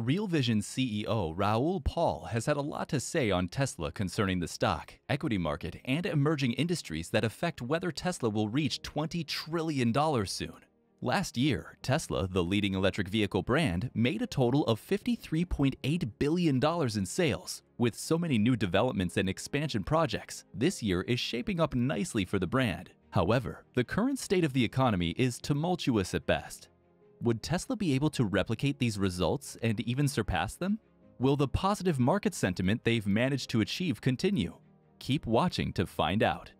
Real Vision CEO Raoul Pal has had a lot to say on Tesla concerning the stock, equity market, and emerging industries that affect whether Tesla will reach $20 trillion soon. Last year, Tesla, the leading electric vehicle brand, made a total of $53.8 billion in sales. With so many new developments and expansion projects, this year is shaping up nicely for the brand. However, the current state of the economy is tumultuous at best. Would Tesla be able to replicate these results and even surpass them? Will the positive market sentiment they've managed to achieve continue? Keep watching to find out.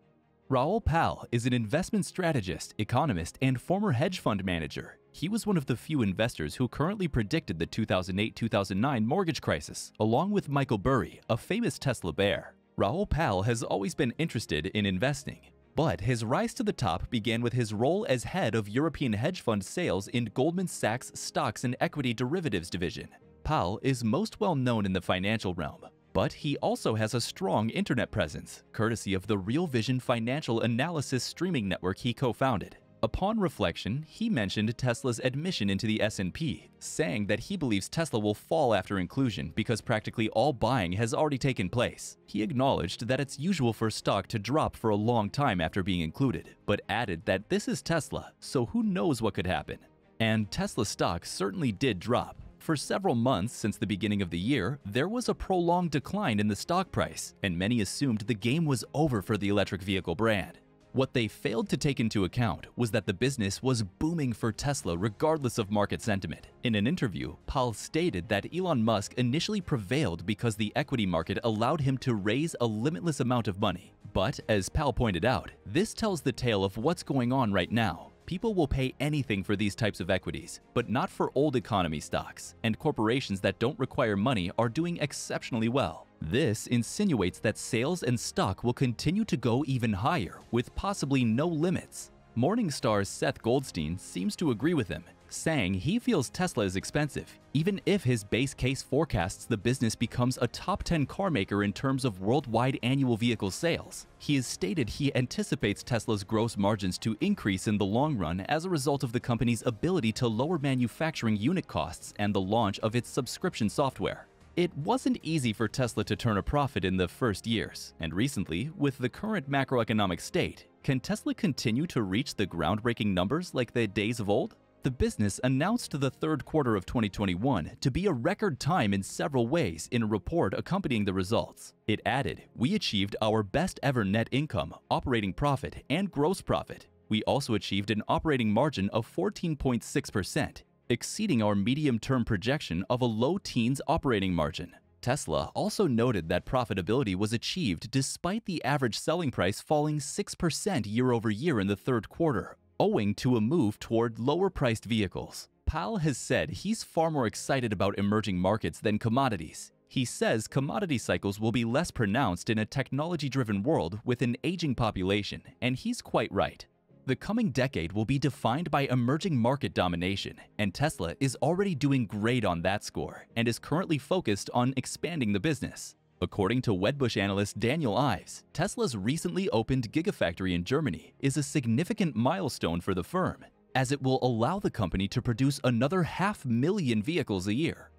Raoul Pal is an investment strategist, economist, and former hedge fund manager. He was one of the few investors who currently predicted the 2008 2009 mortgage crisis, along with Michael Burry, a famous Tesla bear. Raoul Pal has always been interested in investing. But his rise to the top began with his role as head of European hedge fund sales in Goldman Sachs Stocks and Equity Derivatives division. Pal is most well known in the financial realm, but he also has a strong internet presence, courtesy of the Real Vision financial analysis streaming network he co-founded. Upon reflection, he mentioned Tesla's admission into the S&P, saying that he believes Tesla will fall after inclusion because practically all buying has already taken place. He acknowledged that it's usual for stock to drop for a long time after being included, but added that this is Tesla, so who knows what could happen. And Tesla stock certainly did drop. For several months since the beginning of the year, there was a prolonged decline in the stock price, and many assumed the game was over for the electric vehicle brand. What they failed to take into account was that the business was booming for Tesla regardless of market sentiment. In an interview, Pal stated that Elon Musk initially prevailed because the equity market allowed him to raise a limitless amount of money. But as Pal pointed out, this tells the tale of what's going on right now. People will pay anything for these types of equities, but not for old economy stocks, and corporations that don't require money are doing exceptionally well. This insinuates that sales and stock will continue to go even higher, with possibly no limits. Morningstar's Seth Goldstein seems to agree with him, saying he feels Tesla is expensive, even if his base case forecasts the business becomes a top 10 car maker in terms of worldwide annual vehicle sales. He has stated he anticipates Tesla's gross margins to increase in the long run as a result of the company's ability to lower manufacturing unit costs and the launch of its subscription software. It wasn't easy for Tesla to turn a profit in the first years, and recently, with the current macroeconomic state, can Tesla continue to reach the groundbreaking numbers like the days of old? The business announced the third quarter of 2021 to be a record time in several ways in a report accompanying the results. It added, We achieved our best ever net income, operating profit, and gross profit. We also achieved an operating margin of 14.6%, exceeding our medium-term projection of a low teens operating margin. Tesla also noted that profitability was achieved despite the average selling price falling 6% year over year in the third quarter, owing to a move toward lower-priced vehicles. Pal has said he's far more excited about emerging markets than commodities. He says commodity cycles will be less pronounced in a technology-driven world with an aging population, and he's quite right. The coming decade will be defined by emerging market domination, and Tesla is already doing great on that score and is currently focused on expanding the business. According to Wedbush analyst Daniel Ives, Tesla's recently opened Gigafactory in Germany is a significant milestone for the firm, as it will allow the company to produce another half million vehicles a year.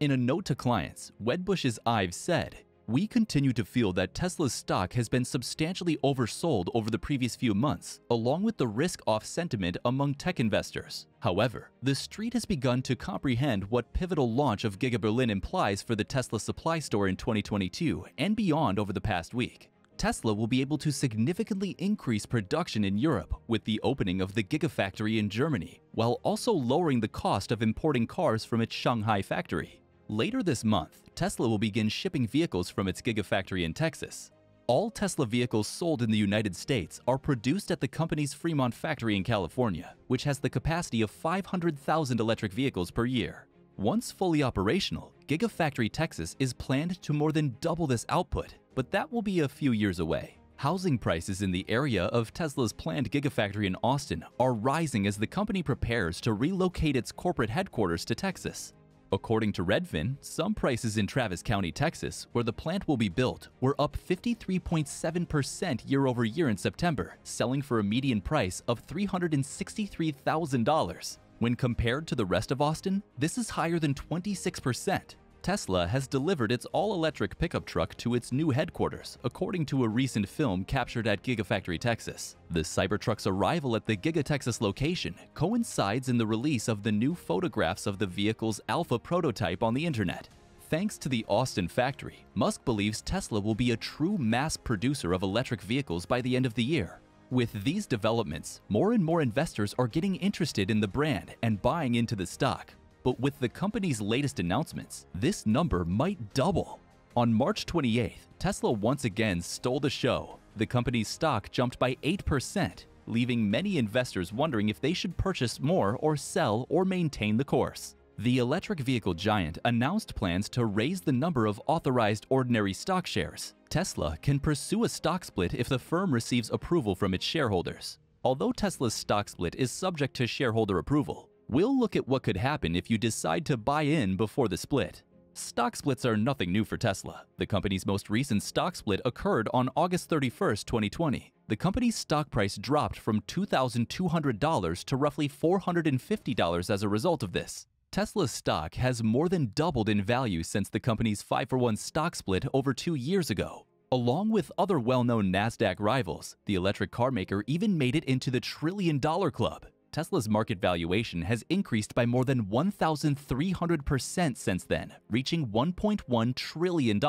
In a note to clients, Wedbush's Ives said, we continue to feel that Tesla's stock has been substantially oversold over the previous few months, along with the risk-off sentiment among tech investors. However, the street has begun to comprehend what pivotal launch of Giga Berlin implies for the Tesla supply store in 2022 and beyond over the past week. Tesla will be able to significantly increase production in Europe with the opening of the Gigafactory in Germany, while also lowering the cost of importing cars from its Shanghai factory. Later this month, Tesla will begin shipping vehicles from its Gigafactory in Texas. All Tesla vehicles sold in the United States are produced at the company's Fremont factory in California, which has the capacity of 500,000 electric vehicles per year. Once fully operational, Gigafactory Texas is planned to more than double this output, but that will be a few years away. Housing prices in the area of Tesla's planned Gigafactory in Austin are rising as the company prepares to relocate its corporate headquarters to Texas. According to Redfin, some prices in Travis County, Texas, where the plant will be built, were up 53.7% year over year in September, selling for a median price of $363,000. When compared to the rest of Austin, this is higher than 26%. Tesla has delivered its all-electric pickup truck to its new headquarters, according to a recent film captured at Gigafactory Texas. The Cybertruck's arrival at the Giga Texas location coincides in the release of the new photographs of the vehicle's alpha prototype on the internet. Thanks to the Austin factory, Musk believes Tesla will be a true mass producer of electric vehicles by the end of the year. With these developments, more and more investors are getting interested in the brand and buying into the stock, but with the company's latest announcements, this number might double. On March 28th, Tesla once again stole the show. The company's stock jumped by 8%, leaving many investors wondering if they should purchase more or sell or maintain the course. The electric vehicle giant announced plans to raise the number of authorized ordinary stock shares. Tesla can pursue a stock split if the firm receives approval from its shareholders. Although Tesla's stock split is subject to shareholder approval, We'll look at what could happen if you decide to buy in before the split. Stock splits are nothing new for Tesla. The company's most recent stock split occurred on August 31, 2020. The company's stock price dropped from $2,200 to roughly $450 as a result of this. Tesla's stock has more than doubled in value since the company's 5 for 1 stock split over two years ago. Along with other well known NASDAQ rivals, the electric car maker even made it into the trillion dollar club. Tesla's market valuation has increased by more than 1,300% since then, reaching $1.1 trillion.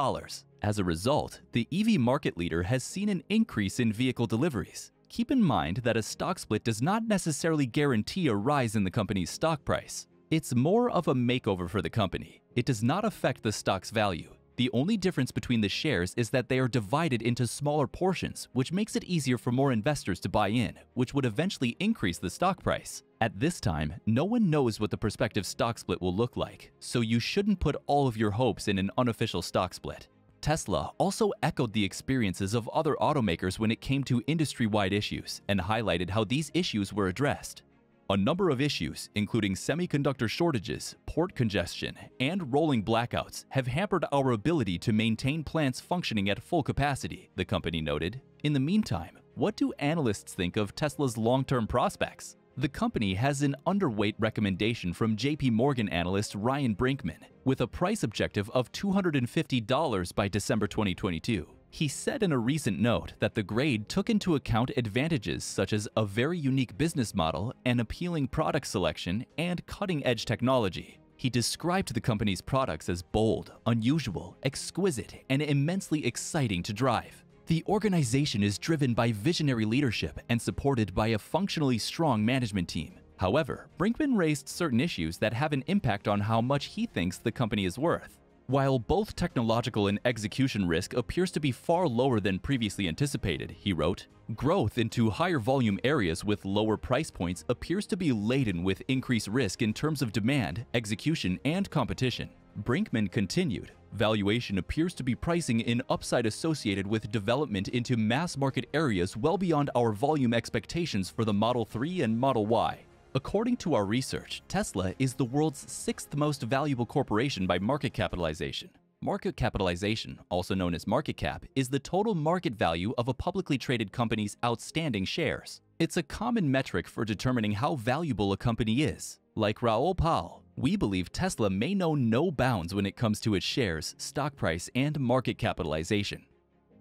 As a result, the EV market leader has seen an increase in vehicle deliveries. Keep in mind that a stock split does not necessarily guarantee a rise in the company's stock price. It's more of a makeover for the company. It does not affect the stock's value. The only difference between the shares is that they are divided into smaller portions, which makes it easier for more investors to buy in, which would eventually increase the stock price. At this time, no one knows what the prospective stock split will look like, so you shouldn't put all of your hopes in an unofficial stock split. Tesla also echoed the experiences of other automakers when it came to industry-wide issues and highlighted how these issues were addressed. A number of issues, including semiconductor shortages, port congestion, and rolling blackouts, have hampered our ability to maintain plants functioning at full capacity, the company noted. In the meantime, what do analysts think of Tesla's long-term prospects? The company has an underweight recommendation from JP Morgan analyst Ryan Brinkman, with a price objective of $250 by December 2022. He said in a recent note that the grade took into account advantages such as a very unique business model, an appealing product selection, and cutting-edge technology. He described the company's products as bold, unusual, exquisite, and immensely exciting to drive. The organization is driven by visionary leadership and supported by a functionally strong management team. However, Brinkman raised certain issues that have an impact on how much he thinks the company is worth. While both technological and execution risk appears to be far lower than previously anticipated, he wrote, growth into higher volume areas with lower price points appears to be laden with increased risk in terms of demand, execution, and competition. Brinkman continued, valuation appears to be pricing in upside associated with development into mass market areas well beyond our volume expectations for the Model 3 and Model Y. According to our research, Tesla is the world's sixth most valuable corporation by market capitalization. Market capitalization, also known as market cap, is the total market value of a publicly traded company's outstanding shares. It's a common metric for determining how valuable a company is. Like Raoul Pal, we believe Tesla may know no bounds when it comes to its shares, stock price, and market capitalization.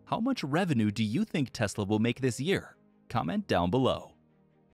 How much revenue do you think Tesla will make this year? Comment down below.